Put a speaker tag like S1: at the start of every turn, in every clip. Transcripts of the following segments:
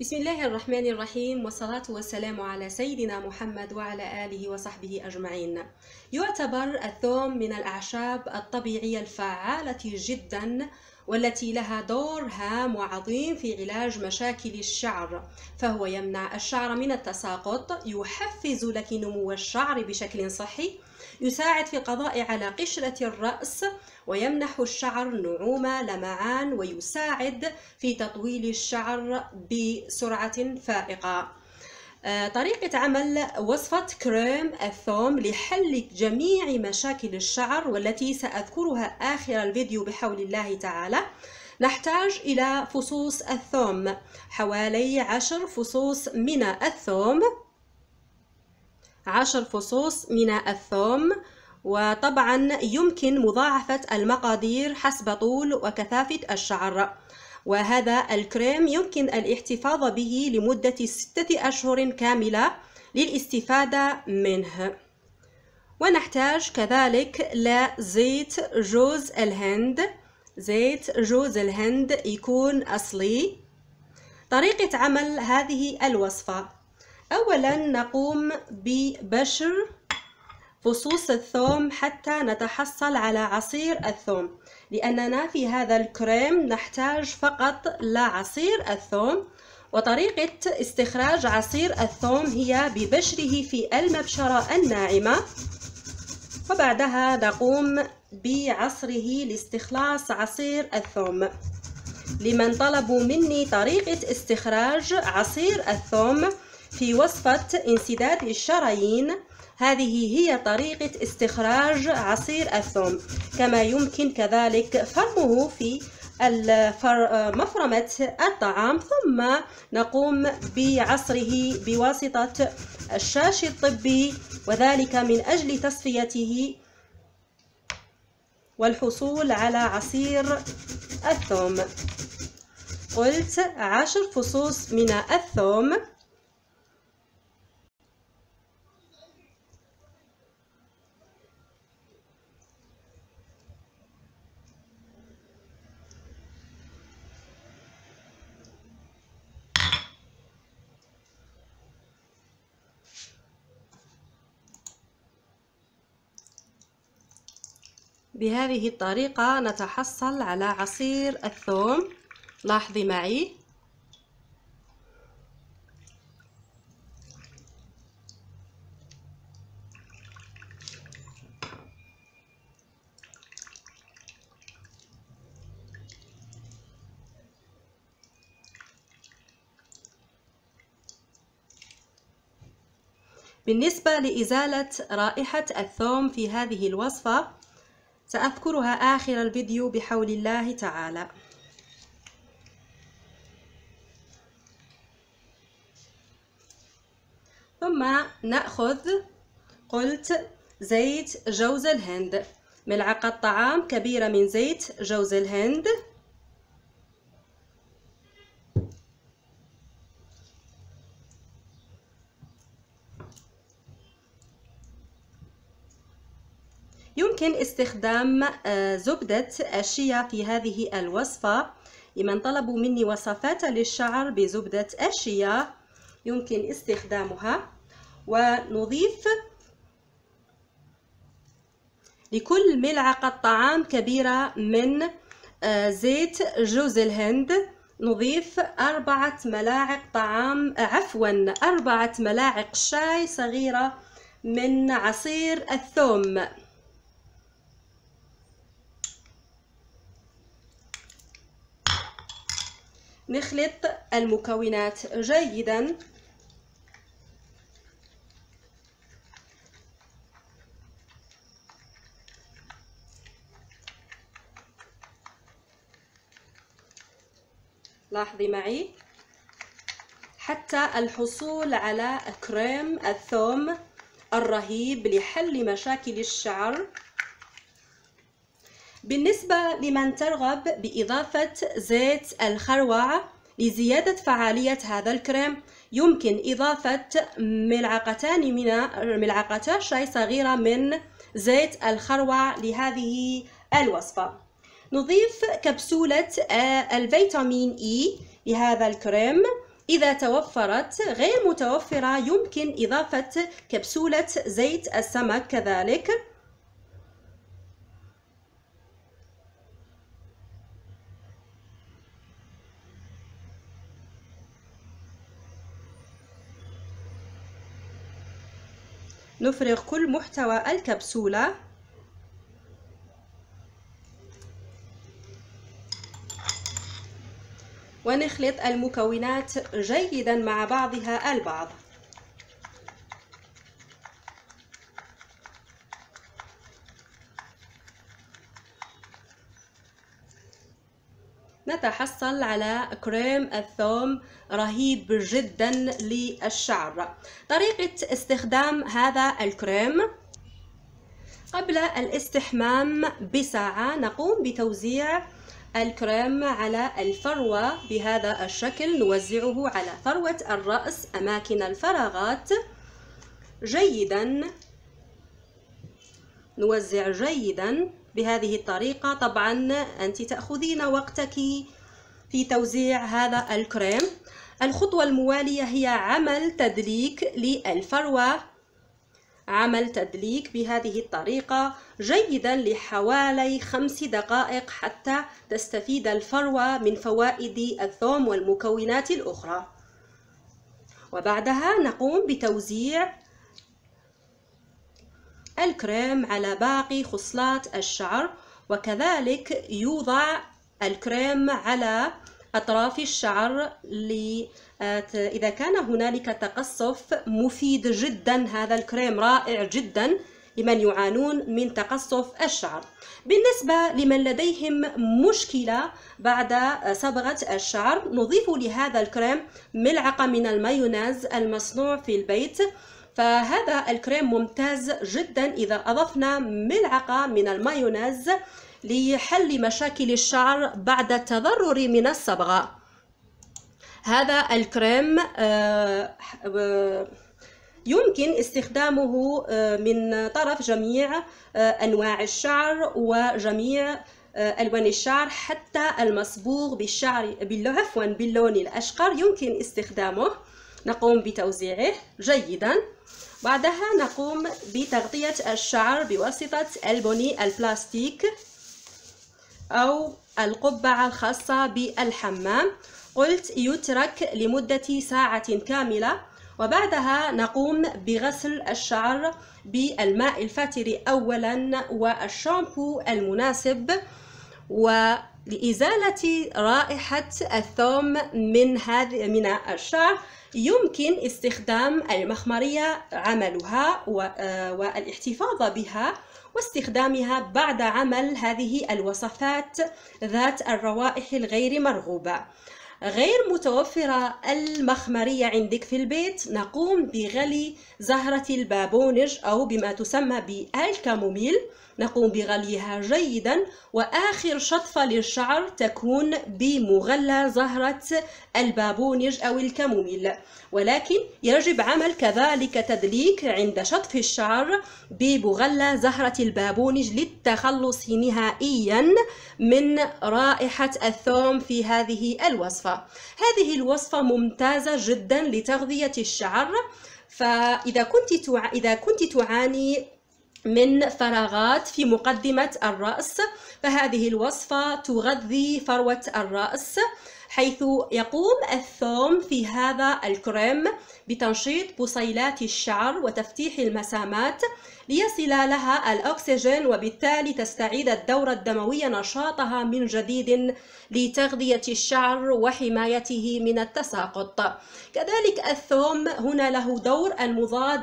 S1: بسم الله الرحمن الرحيم والصلاة والسلام على سيدنا محمد وعلى آله وصحبه أجمعين. يعتبر الثوم من الأعشاب الطبيعية الفعالة جدا والتي لها دور هام وعظيم في علاج مشاكل الشعر فهو يمنع الشعر من التساقط يحفز لك نمو الشعر بشكل صحي يساعد في القضاء على قشرة الرأس ويمنح الشعر نعومة لمعان ويساعد في تطويل الشعر بسرعة فائقة. طريقة عمل وصفة كريم الثوم لحل جميع مشاكل الشعر والتي سأذكرها آخر الفيديو بحول الله تعالى. نحتاج إلى فصوص الثوم. حوالي عشر فصوص من الثوم. عشر فصوص من الثوم. وطبعا يمكن مضاعفة المقادير حسب طول وكثافة الشعر. وهذا الكريم يمكن الاحتفاظ به لمدة ستة أشهر كاملة للاستفادة منه. ونحتاج كذلك لزيت جوز الهند. زيت جوز الهند يكون أصلي. طريقة عمل هذه الوصفة. أولا نقوم ببشر فصوص الثوم حتى نتحصل على عصير الثوم. لأننا في هذا الكريم نحتاج فقط لعصير الثوم وطريقة استخراج عصير الثوم هي ببشره في المبشرة الناعمة. وبعدها نقوم بعصره لاستخلاص عصير الثوم. لمن طلبوا مني طريقة استخراج عصير الثوم في وصفة انسداد الشرايين هذه هي طريقة استخراج عصير الثوم. كما يمكن كذلك فرمه في مفرمة الطعام ثم نقوم بعصره بواسطة الشاش الطبي وذلك من أجل تصفيته والحصول على عصير الثوم. قلت عشر فصوص من الثوم. بهذه الطريقة نتحصل على عصير الثوم. لاحظي معي. بالنسبة لإزالة رائحة الثوم في هذه الوصفة سأذكرها آخر الفيديو بحول الله تعالى. ثم نأخذ قلت زيت جوز الهند. ملعقة طعام كبيرة من زيت جوز الهند. يمكن استخدام آه، زبدة الشيا في هذه الوصفة. لمن طلبوا مني وصفات للشعر بزبدة الشيا يمكن استخدامها. ونضيف لكل ملعقة طعام كبيرة من آه، زيت جوز الهند. نضيف أربعة ملاعق طعام عفوا أربعة ملاعق شاي صغيرة من عصير الثوم. نخلط المكونات جيدا. لاحظي معي. حتى الحصول على كريم الثوم الرهيب لحل مشاكل الشعر بالنسبة لمن ترغب بإضافة زيت الخروع لزيادة فعالية هذا الكريم يمكن إضافة ملعقتان من ملعقتا شاي صغيرة من زيت الخروع لهذه الوصفة. نضيف كبسولة آه، الفيتامين إي لهذا الكريم. إذا توفرت غير متوفرة يمكن إضافة كبسولة زيت السمك كذلك. نفرغ كل محتوى الكبسولة. ونخلط المكونات جيدا مع بعضها البعض. نتحصل على كريم الثوم رهيب جدا للشعر. طريقة استخدام هذا الكريم قبل الاستحمام بساعة نقوم بتوزيع الكريم على الفروة. بهذا الشكل نوزعه على فروة الرأس أماكن الفراغات. جيدا. نوزع جيدا. بهذه الطريقة. طبعا أنت تأخذين وقتك في توزيع هذا الكريم. الخطوة الموالية هي عمل تدليك للفروة. عمل تدليك بهذه الطريقة جيدا لحوالي خمس دقائق حتى تستفيد الفروة من فوائد الثوم والمكونات الأخرى. وبعدها نقوم بتوزيع الكريم على باقي خصلات الشعر وكذلك يوضع الكريم على أطراف الشعر إذا كان هنالك تقصف مفيد جدا هذا الكريم رائع جدا لمن يعانون من تقصف الشعر. بالنسبة لمن لديهم مشكلة بعد صبغة الشعر نضيف لهذا الكريم ملعقة من المايونيز المصنوع في البيت. فهذا الكريم ممتاز جدا إذا أضفنا ملعقة من المايونيز لحل مشاكل الشعر بعد التضرر من الصبغة. هذا الكريم آه، آه، يمكن استخدامه آه، من طرف جميع أنواع الشعر وجميع ألوان الشعر حتى المصبوغ بالشعر عفوا باللون الأشقر يمكن استخدامه. نقوم بتوزيعه جيدا. بعدها نقوم بتغطية الشعر بواسطة البني البلاستيك أو القبعة الخاصة بالحمام. قلت يترك لمدة ساعة كاملة. وبعدها نقوم بغسل الشعر بالماء الفاتر أولا والشامبو المناسب. ولإزالة رائحة الثوم من هذه من الشعر يمكن استخدام المخمرية عملها آه، والاحتفاظ بها واستخدامها بعد عمل هذه الوصفات ذات الروائح الغير مرغوبة. غير متوفرة المخمرية عندك في البيت نقوم بغلي زهرة البابونج أو بما تسمى بالكاموميل. نقوم بغليها جيدا وآخر شطفة للشعر تكون بمغلى زهرة البابونج أو الكاموميل. ولكن يجب عمل كذلك تدليك عند شطف الشعر بمغلى زهرة البابونج للتخلص نهائيا من رائحة الثوم في هذه الوصفة. هذه الوصفة ممتازة جدا لتغذية الشعر فإذا كنت إذا كنت تعاني من فراغات في مقدمة الرأس فهذه الوصفة تغذي فروة الرأس. حيث يقوم الثوم في هذا الكريم بتنشيط بصيلات الشعر وتفتيح المسامات ليصل لها الأكسجين وبالتالي تستعيد الدورة الدموية نشاطها من جديد لتغذية الشعر وحمايته من التساقط. كذلك الثوم هنا له دور المضاد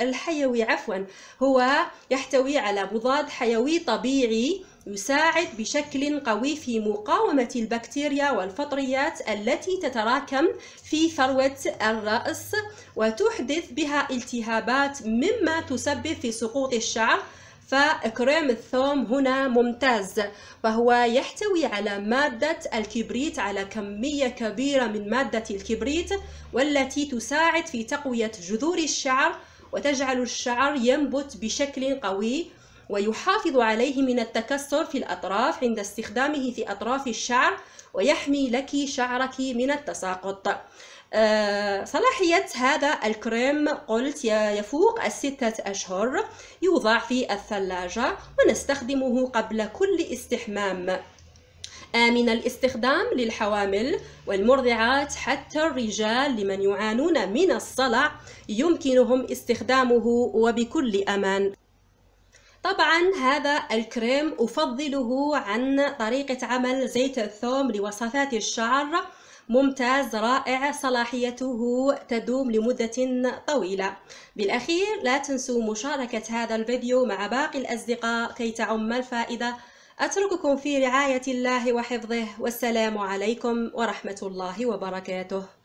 S1: الحيوي عفوا هو يحتوي على مضاد حيوي طبيعي يساعد بشكل قوي في مقاومة البكتيريا والفطريات التي تتراكم في فروة الرأس وتحدث بها التهابات مما تسبب في سقوط الشعر فكريم الثوم هنا ممتاز. فهو يحتوي على مادة الكبريت على كمية كبيرة من مادة الكبريت والتي تساعد في تقوية جذور الشعر وتجعل الشعر ينبت بشكل قوي ويحافظ عليه من التكسر في الأطراف عند استخدامه في أطراف الشعر ويحمي لك شعرك من التساقط. آه، صلاحية هذا الكريم قلت يفوق الستة أشهر يوضع في الثلاجة ونستخدمه قبل كل استحمام. آمن الاستخدام للحوامل والمرضعات حتى الرجال لمن يعانون من الصلع يمكنهم استخدامه وبكل أمان. طبعا هذا الكريم أفضله عن طريقة عمل زيت الثوم لوصفات الشعر ممتاز رائع صلاحيته تدوم لمدة طويلة. بالأخير لا تنسوا مشاركة هذا الفيديو مع باقي الأصدقاء كي تعم الفائدة. أترككم في رعاية الله وحفظه. والسلام عليكم ورحمة الله وبركاته.